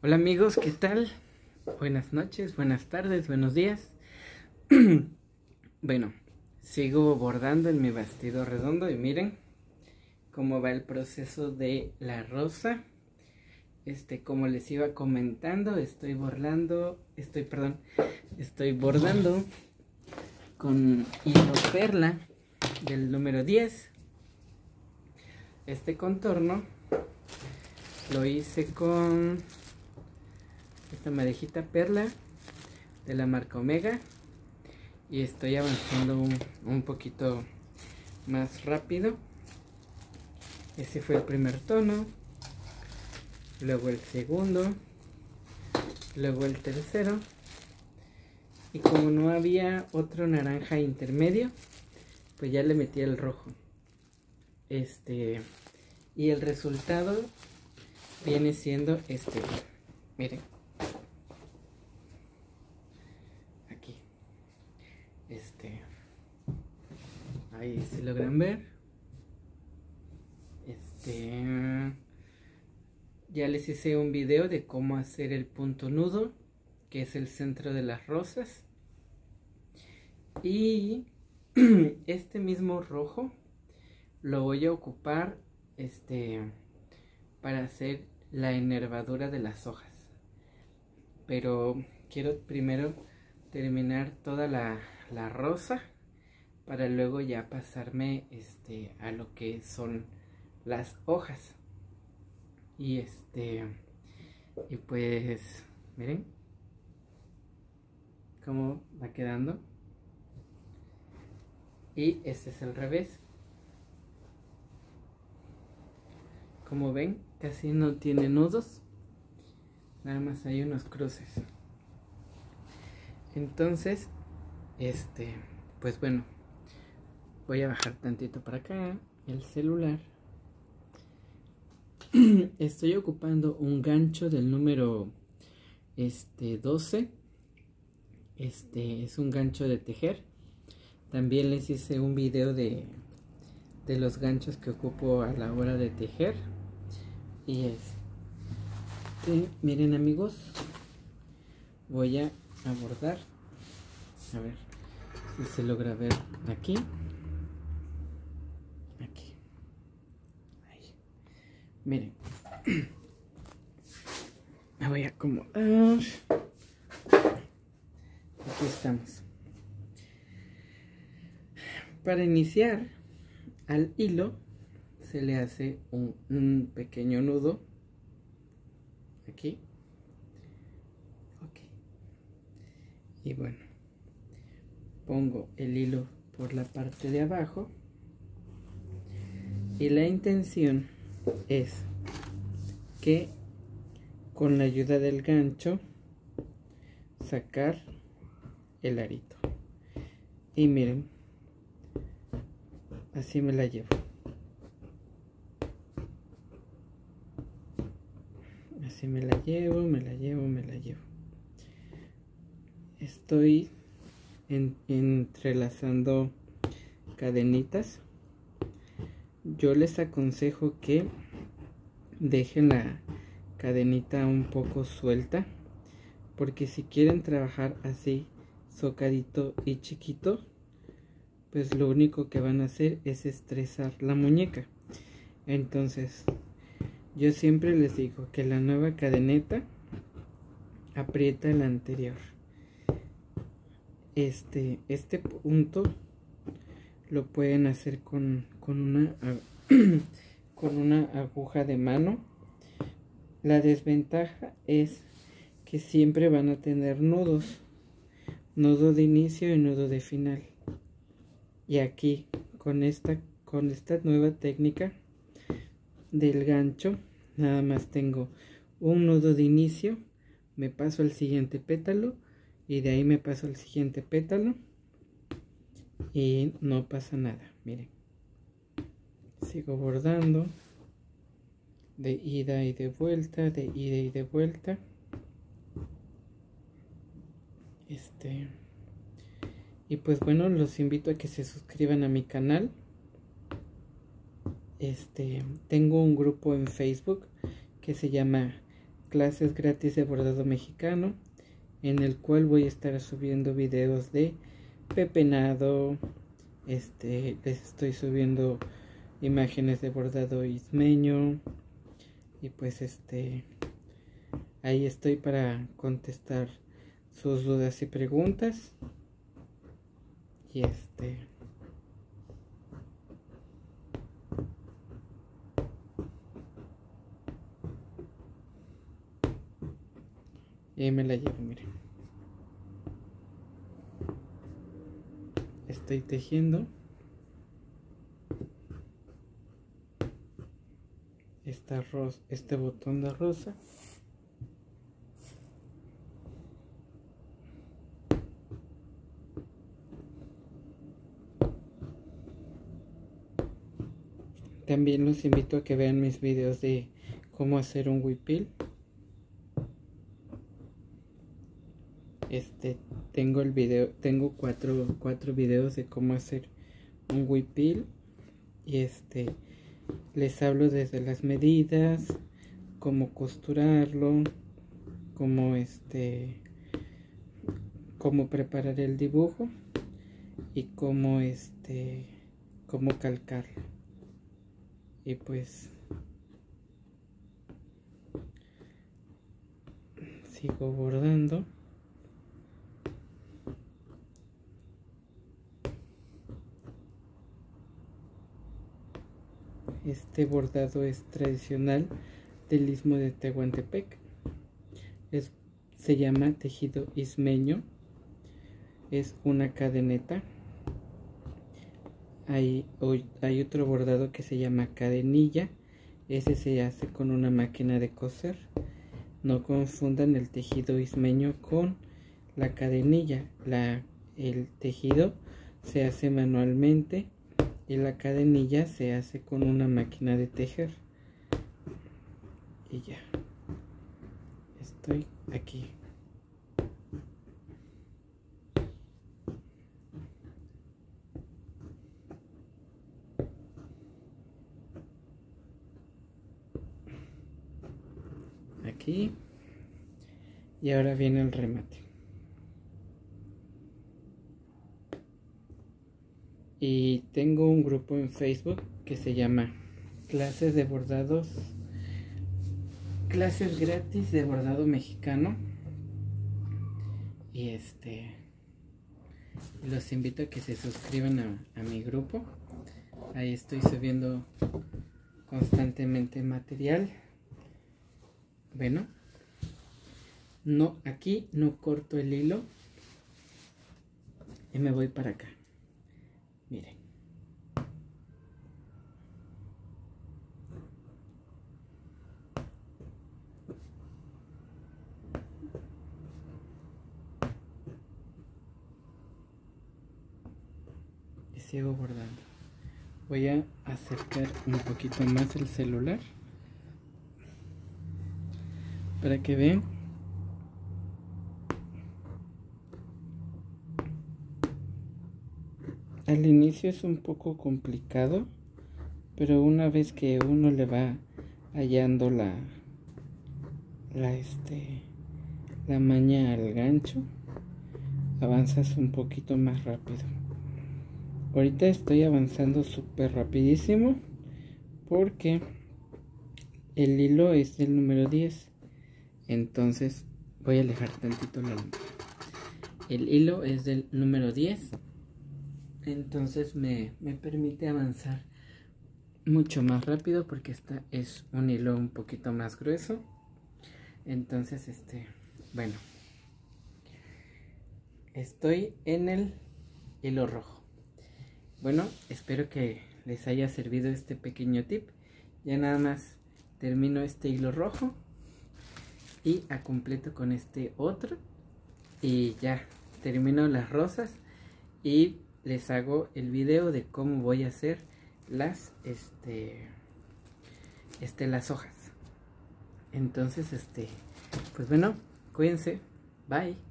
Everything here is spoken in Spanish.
Hola amigos, ¿qué tal? Buenas noches, buenas tardes, buenos días. bueno, sigo bordando en mi vestido redondo y miren cómo va el proceso de la rosa. Este, como les iba comentando, estoy bordando, estoy, perdón, estoy bordando con hilo perla del número 10. Este contorno lo hice con esta marejita perla de la marca Omega. Y estoy avanzando un, poquito más rápido. Ese fue el primer tono luego el segundo luego el tercero. Y como no había otro naranja intermedio pues ya le metí el rojo. Este y el resultado viene siendo este. Miren Este. Ahí se logran ver. Este. Ya les hice un video de cómo hacer el punto nudo, que es el centro de las rosas. Y este mismo rojo lo voy a ocupar este para hacer la enervadura de las hojas. Pero quiero primero terminar toda la la rosa para luego ya pasarme este a lo que son las hojas. Y este y pues miren cómo va quedando. Y este es el revés. Como ven casi no tiene nudos. Nada más hay unos cruces. Entonces este, pues bueno, voy a bajar tantito para acá el celular. Estoy ocupando un gancho del número este 12. Este es un gancho de tejer. También les hice un video de, de los ganchos que ocupo a la hora de tejer. Y este, miren amigos, voy a abordar. A ver si se logra ver aquí aquí ahí miren. Me voy a acomodar. Aquí estamos. Para iniciar al hilo se le hace un, un pequeño nudo. Aquí. Ok. Y bueno pongo el hilo por la parte de abajo. Y la intención es que con la ayuda del gancho sacar el arito. Y miren así me la llevo. Así me la llevo me la llevo me la llevo. Estoy entrelazando cadenitas yo les aconsejo que dejen la cadenita un poco suelta porque si quieren trabajar así socadito y chiquito pues lo único que van a hacer es estresar la muñeca. Entonces yo siempre les digo que la nueva cadeneta aprieta la anterior. Este, este punto lo pueden hacer con, con, una, con una aguja de mano. La desventaja es que siempre van a tener nudos, nudo de inicio y nudo de final. Y aquí con esta, con esta nueva técnica del gancho, nada más tengo un nudo de inicio, me paso al siguiente pétalo y de ahí me paso al siguiente pétalo y no pasa nada miren sigo bordando. De ida y de vuelta de ida y de vuelta. Este. Y pues bueno los invito a que se suscriban a mi canal. Este tengo un grupo en facebook que se llama clases gratis de bordado mexicano en el cual voy a estar subiendo videos de pepenado este les estoy subiendo imágenes de bordado ismeño. Y pues este ahí estoy para contestar sus dudas y preguntas. Y este y me la llevo miren estoy tejiendo esta rosa, este botón de rosa También los invito a que vean mis videos de cómo hacer un huipil. Este, tengo el video, tengo cuatro, cuatro videos de cómo hacer un huipil. Y este, les hablo desde las medidas, cómo costurarlo, cómo este, cómo preparar el dibujo y cómo este, cómo calcarlo. Y pues sigo bordando este bordado es tradicional del istmo de Tehuantepec se llama tejido ismeño es una cadeneta hay, otro bordado que se llama cadenilla. Ese se hace con una máquina de coser. No confundan el tejido ismeño con la cadenilla. La, el tejido se hace manualmente y la cadenilla se hace con una máquina de tejer. Y ya. Estoy aquí. y ahora viene el remate y tengo un grupo en Facebook que se llama clases de bordados clases gratis de bordado mexicano. Y este los invito a que se suscriban a, a mi grupo. Ahí estoy subiendo constantemente material. Bueno no aquí no corto el hilo y me voy para acá miren y sigo bordando voy a acercar un poquito más el celular para que vean al inicio es un poco complicado pero una vez que uno le va hallando la la este la maña al gancho avanzas un poquito más rápido. Ahorita estoy avanzando súper rapidísimo porque el hilo es el número 10 entonces voy a alejar tantito la el hilo es del número 10 entonces me, me permite avanzar mucho más rápido porque esta es un hilo un poquito más grueso. Entonces este bueno. Estoy en el hilo rojo. Bueno espero que les haya servido este pequeño tip. Ya nada más termino este hilo rojo y a completo con este otro. Y ya termino las rosas y les hago el video de cómo voy a hacer las este este las hojas. Entonces este pues bueno cuídense. Bye